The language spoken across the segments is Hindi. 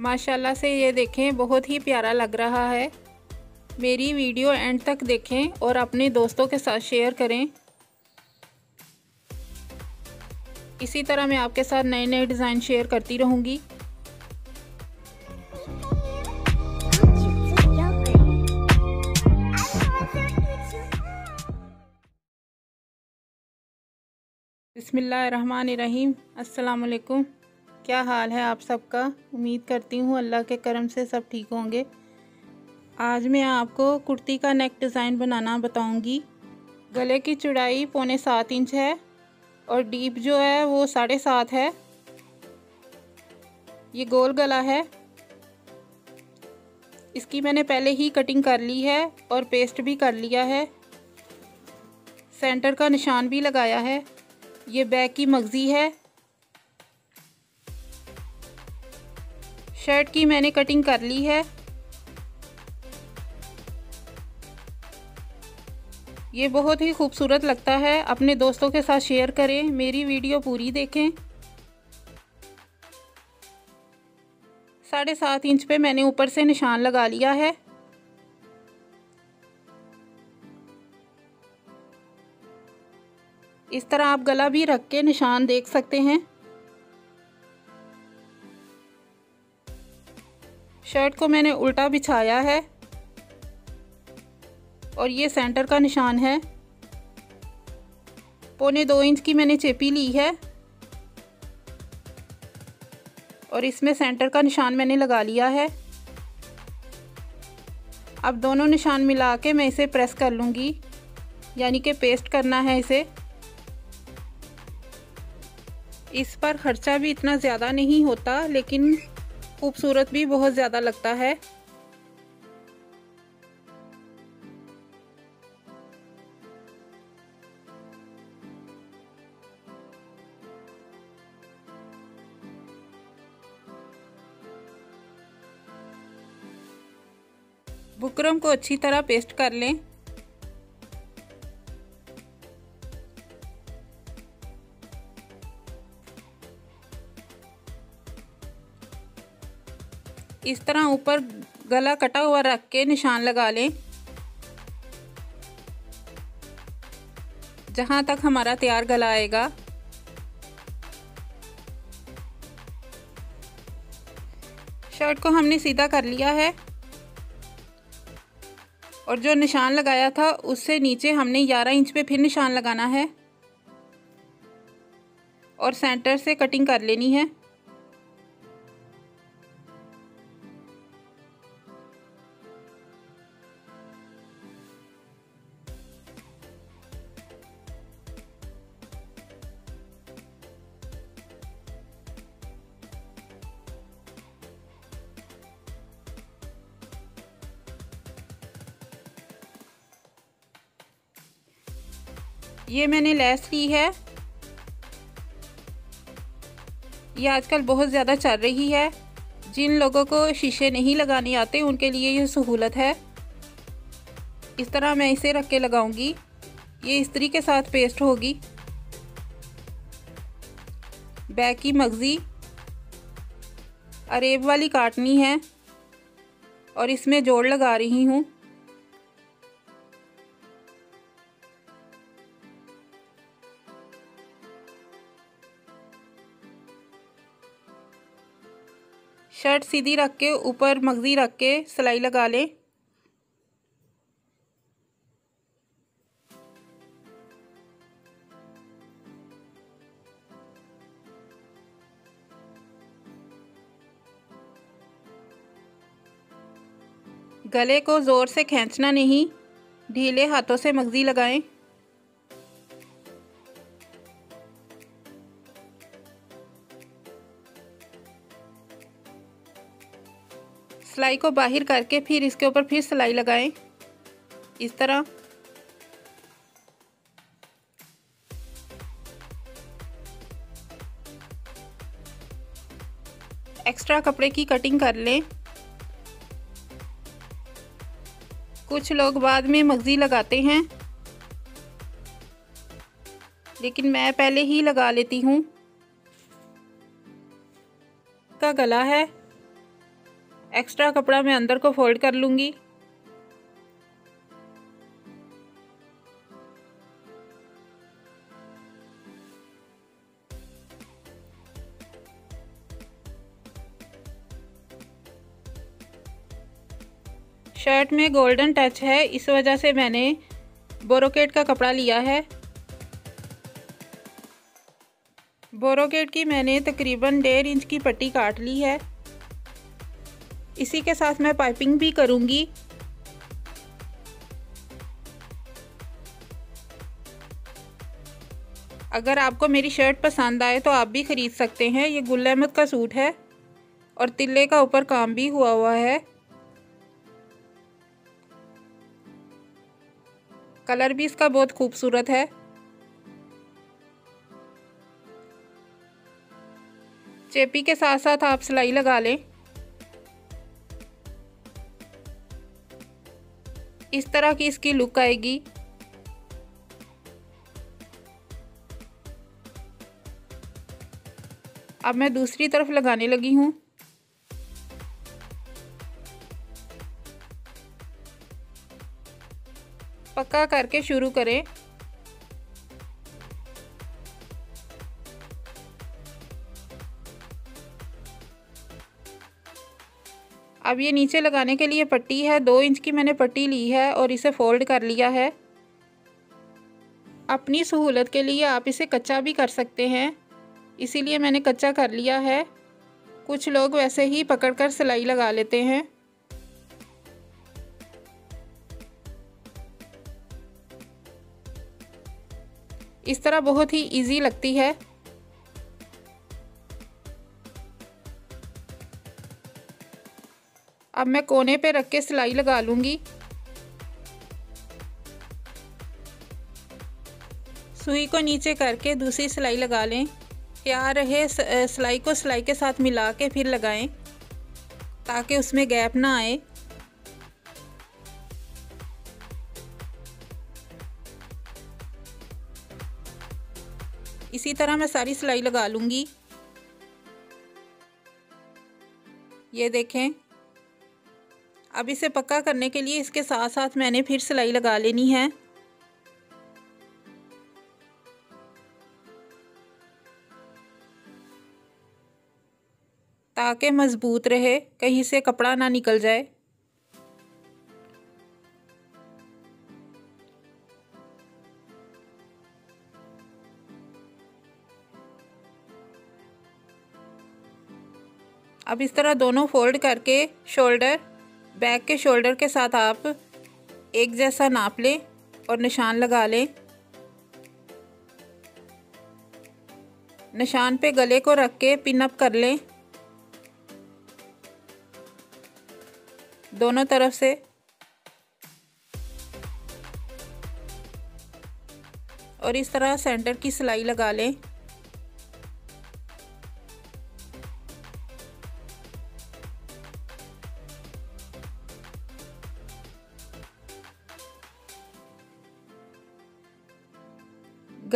माशाल्लाह से ये देखें, बहुत ही प्यारा लग रहा है। मेरी वीडियो एंड तक देखें और अपने दोस्तों के साथ शेयर करें। इसी तरह मैं आपके साथ नए नए डिज़ाइन शेयर करती रहूँगी। बिसमीम अस्सलाम क्या हाल है आप सबका? उम्मीद करती हूँ अल्लाह के करम से सब ठीक होंगे। आज मैं आपको कुर्ती का नेक डिज़ाइन बनाना बताऊँगी। गले की चौड़ाई पौने सात इंच है और डीप जो है वो साढ़े सात है। ये गोल गला है। इसकी मैंने पहले ही कटिंग कर ली है और पेस्ट भी कर लिया है। सेंटर का निशान भी लगाया है। ये बैक की मगज़ी है। शर्ट की मैंने कटिंग कर ली है। ये बहुत ही खूबसूरत लगता है। अपने दोस्तों के साथ शेयर करें, मेरी वीडियो पूरी देखें। साढ़े सात इंच पे मैंने ऊपर से निशान लगा लिया है। इस तरह आप गला भी रख के निशान देख सकते हैं। शर्ट को मैंने उल्टा बिछाया है और ये सेंटर का निशान है। पौने दो इंच की मैंने चेपी ली है और इसमें सेंटर का निशान मैंने लगा लिया है। अब दोनों निशान मिला के मैं इसे प्रेस कर लूँगी, यानी कि पेस्ट करना है इसे। इस पर ख़र्चा भी इतना ज़्यादा नहीं होता, लेकिन खूबसूरत भी बहुत ज़्यादा लगता है। बुकरम को अच्छी तरह पेस्ट कर लें। इस तरह ऊपर गला कटा हुआ रख के निशान लगा लें। जहाँ तक हमारा तैयार गला आएगा। शर्ट को हमने सीधा कर लिया है। और जो निशान लगाया था, उससे नीचे हमने 11 इंच पे फिर निशान लगाना है। और सेंटर से कटिंग कर लेनी है। ये मैंने लेस ली है। ये आजकल बहुत ज़्यादा चल रही है। जिन लोगों को शीशे नहीं लगाने आते, उनके लिए ये सहूलत है। इस तरह मैं इसे रख के लगाऊँगी। ये इस्त्री के साथ पेस्ट होगी। बैक की मगज़ी। अरेब वाली काटनी है। और इसमें जोड़ लगा रही हूँ। शर्ट सीधी रख के, ऊपर मगज़ी रख के सिलाई लगा लें। गले को ज़ोर से खींचना नहीं, ढीले हाथों से मगज़ी लगाएँ। सिलाई को बाहर करके फिर इसके ऊपर फिर सिलाई लगाएँ। इस तरह। एक्स्ट्रा कपड़े की कटिंग कर लें। कुछ लोग बाद में मगज़ी लगाते हैं। लेकिन मैं पहले ही लगा लेती हूँ। का गला है? एक्स्ट्रा कपड़ा मैं अंदर को फोल्ड कर लूँगी। शर्ट में गोल्डन टच है, इस वजह से मैंने बोरोकेट का कपड़ा लिया है। बोरोकेट की मैंने तकरीबन डेढ़ इंच की पट्टी काट ली है। इसी के साथ मैं पाइपिंग भी करूँगी। अगर आपको मेरी शर्ट पसंद आए तो आप भी ख़रीद सकते हैं। ये गुल अहमद का सूट है और तिल्ले का ऊपर काम भी हुआ हुआ है। कलर भी इसका बहुत खूबसूरत है। चेपी के साथ साथ आप सिलाई लगा लें। इस तरह की इसकी लुक आएगी। अब मैं दूसरी तरफ़ लगाने लगी हूँ। पक्का करके शुरू करें। अब ये नीचे लगाने के लिए पट्टी है। दो इंच की मैंने पट्टी ली है और इसे फोल्ड कर लिया है। अपनी सहूलत के लिए आप इसे कच्चा भी कर सकते हैं। इसीलिए मैंने कच्चा कर लिया है। कुछ लोग वैसे ही पकड़कर सिलाई लगा लेते हैं। इस तरह बहुत ही इजी लगती है। अब मैं कोने पे रख के सिलाई लगा लूँगी। सुई को नीचे करके दूसरी सिलाई लगा लें। तैयार रहे सिलाई को सिलाई के साथ मिला के फिर लगाएँ, ताकि उसमें गैप ना आए। इसी तरह मैं सारी सिलाई लगा लूँगी। ये देखें। अब इसे पक्का करने के लिए इसके साथ साथ मैंने फिर सिलाई लगा लेनी है। ताकि मज़बूत रहे, कहीं से कपड़ा ना निकल जाए। अब इस तरह दोनों फोल्ड करके शोल्डर बैक के शोल्डर के साथ आप एक जैसा नाप लें और निशान लगा लें। निशान पे गले को रख के पिन अप कर लें। दोनों तरफ़ से। और इस तरह सेंटर की सिलाई लगा लें।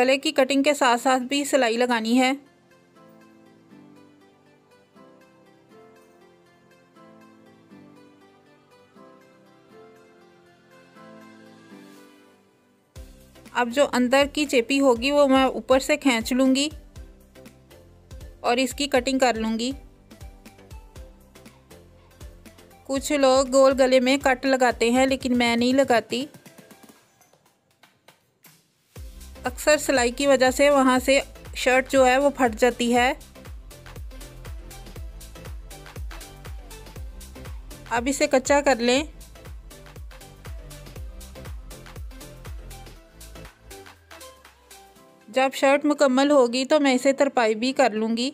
गले की कटिंग के साथ साथ भी सिलाई लगानी है। अब जो अंदर की चेपी होगी, वो मैं ऊपर से खींच लूँगी और इसकी कटिंग कर लूँगी। कुछ लोग गोल गले में कट लगाते हैं, लेकिन मैं नहीं लगाती। अक्सर सिलाई की वजह से वहाँ से शर्ट जो है वो फट जाती है। अब इसे कच्चा कर लें। जब शर्ट मुकम्मल होगी तो मैं इसे तरपाई भी कर लूँगी।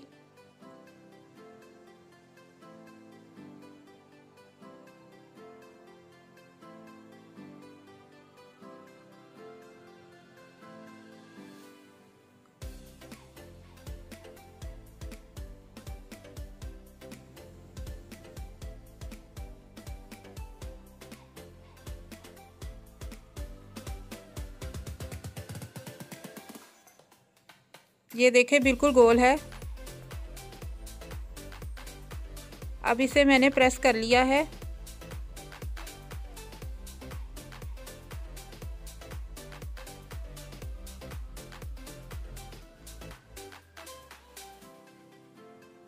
ये देखें, बिल्कुल गोल है। अब इसे मैंने प्रेस कर लिया है।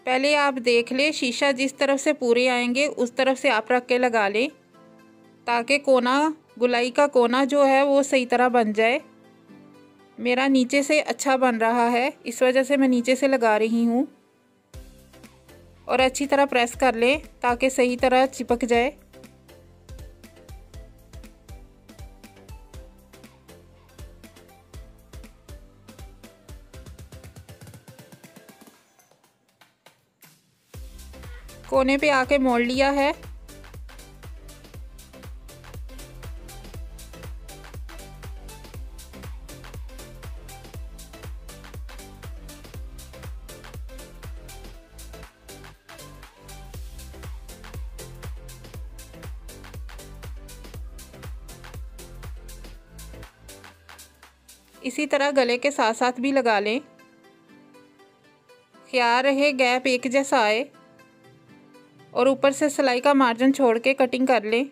पहले आप देख लें, शीशा जिस तरफ़ से पूरे आएँगे, उस तरफ़ से आप रख के लगा लें, ताकि कोना, गुलाई का कोना जो है, वो सही तरह बन जाए। मेरा नीचे से अच्छा बन रहा है, इस वजह से मैं नीचे से लगा रही हूँ। और अच्छी तरह प्रेस कर लें, ताकि सही तरह चिपक जाए। कोने पे आके मोड़ लिया है। इसी तरह गले के साथ साथ भी लगा लें। ख्याल रहे, गैप एक जैसा आए। और ऊपर से सिलाई का मार्जिन छोड़ के कटिंग कर लें।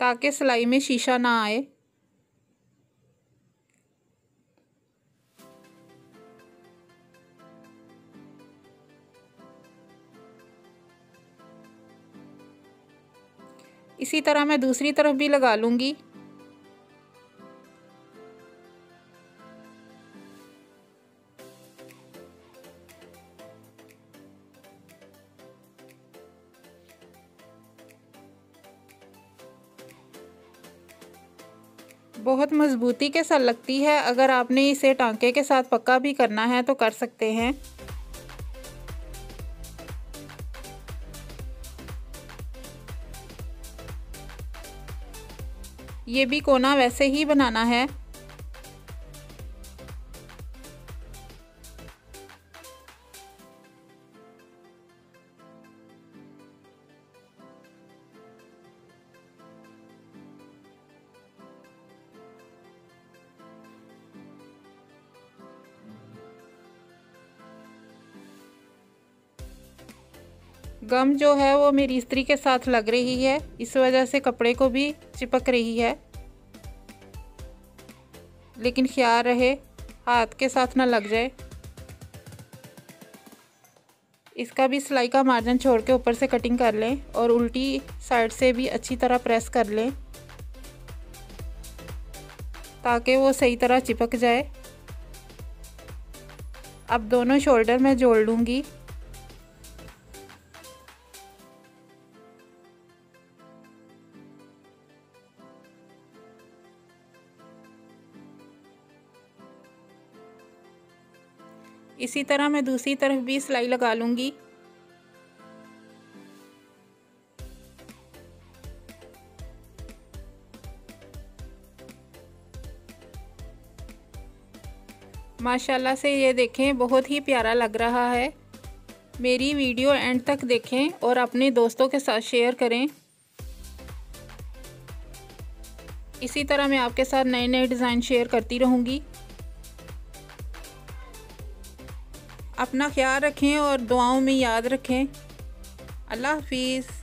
ताकि सिलाई में शीशा ना आए। इसी तरह मैं दूसरी तरफ़ भी लगा लूँगी। बहुत मज़बूती के साथ लगती है। अगर आपने इसे टांके के साथ पक्का भी करना है तो कर सकते हैं। ये भी कोना वैसे ही बनाना है। गम जो है वो मेरी इस्त्री के साथ लग रही है। इस वजह से कपड़े को भी चिपक रही है। लेकिन ख्याल रहे, हाथ के साथ ना लग जाए। इसका भी सिलाई का मार्जिन छोड़ के ऊपर से कटिंग कर लें और उल्टी साइड से भी अच्छी तरह प्रेस कर लें, ताकि वो सही तरह चिपक जाए। अब दोनों शोल्डर में जोड़ लूँगी। इसी तरह मैं दूसरी तरफ़ भी सिलाई लगा लूँगी। माशाल्लाह से ये देखें, बहुत ही प्यारा लग रहा है। मेरी वीडियो एंड तक देखें और अपने दोस्तों के साथ शेयर करें। इसी तरह मैं आपके साथ नए नए डिज़ाइन शेयर करती रहूँगी। अपना ख्याल रखें और दुआओं में याद रखें। अल्लाह हाफिज़।